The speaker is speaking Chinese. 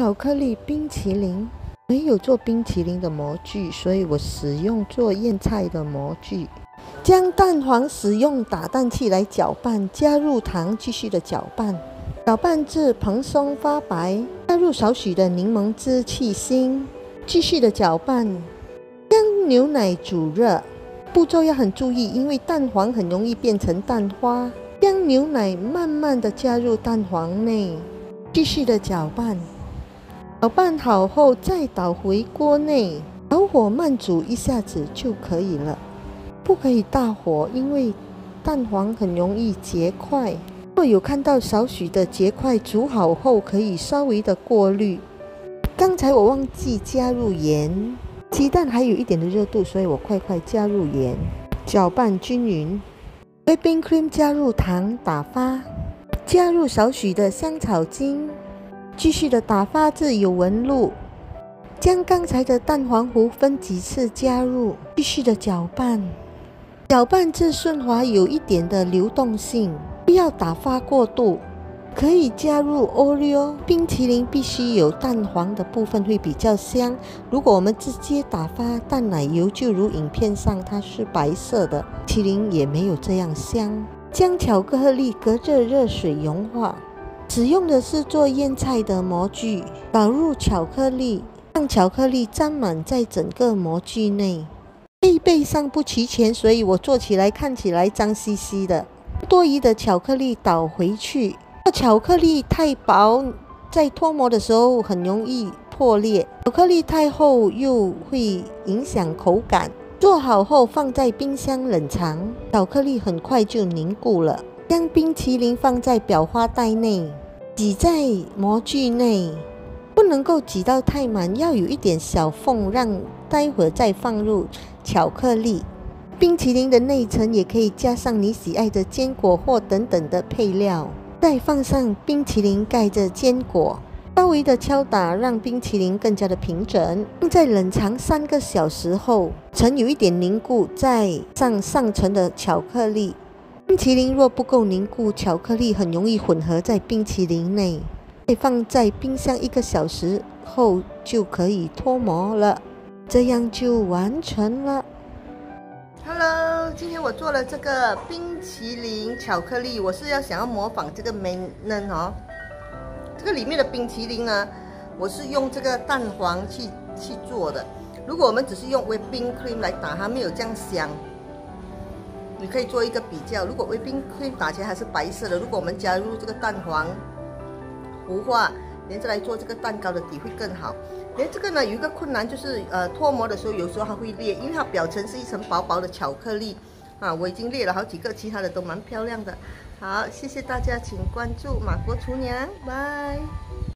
巧克力冰淇淋。没有做冰淇淋的模具，所以我使用做腌菜的模具。将蛋黄使用打蛋器来搅拌，加入糖，继续的搅拌，搅拌至蓬松发白。加入少许的柠檬汁去腥，继续的搅拌。将牛奶煮热，步骤要很注意，因为蛋黄很容易变成蛋花。将牛奶慢慢的加入蛋黄内，继续的搅拌。搅拌好后，再倒回锅内，小火慢煮一下子就可以了，不可以大火，因为蛋黄很容易结块。若有看到少许的结块，煮好后可以稍微的过滤。刚才我忘记加入盐，鸡蛋还有一点的热度，所以我快快加入盐，搅拌均匀。whipping cream 加入糖打发，加入少许的香草精。继续的打发至有纹路，将刚才的蛋黄糊分几次加入，继续的搅拌，搅拌至顺滑，有一点的流动性，不要打发过度。可以加入 Oreo 冰淇淋，必须有蛋黄的部分会比较香。如果我们直接打发淡奶油，就如影片上它是白色的冰，淇淋也没有这样香。将巧克力隔着热水融化。使用的是做腌菜的模具，倒入巧克力，让巧克力沾满在整个模具内。配备上不齐全，所以我做起来看起来脏兮兮的。多余的巧克力倒回去。巧克力太薄，在脱模的时候很容易破裂；巧克力太厚又会影响口感。做好后放在冰箱冷藏，巧克力很快就凝固了。将冰淇淋放在裱花袋内，挤在模具内，不能够挤到太满，要有一点小缝，让待会再放入巧克力。冰淇淋的内层也可以加上你喜爱的坚果或等等的配料，再放上冰淇淋，盖着坚果，稍微的敲打，让冰淇淋更加的平整。放在冷藏三个小时后，层有一点凝固，再上上层的巧克力。冰淇淋若不够凝固，巧克力很容易混合在冰淇淋内。再放在冰箱一个小时后就可以脱模了，这样就完成了。Hello，今天我做了这个冰淇淋巧克力，我是要想要模仿这个 m a n 哦。这个里面的冰淇淋呢，我是用这个蛋黄去去做的。如果我们只是用 whipping cream 来打，它没有这样香。你可以做一个比较，如果威冰会打起来还是白色的，如果我们加入这个蛋黄糊化，连着来做这个蛋糕的底会更好。连这个呢有一个困难就是，呃，脱模的时候有时候它会裂，因为它表层是一层薄薄的巧克力啊。我已经裂了好几个，其他的都蛮漂亮的。好，谢谢大家，请关注马国厨娘，拜。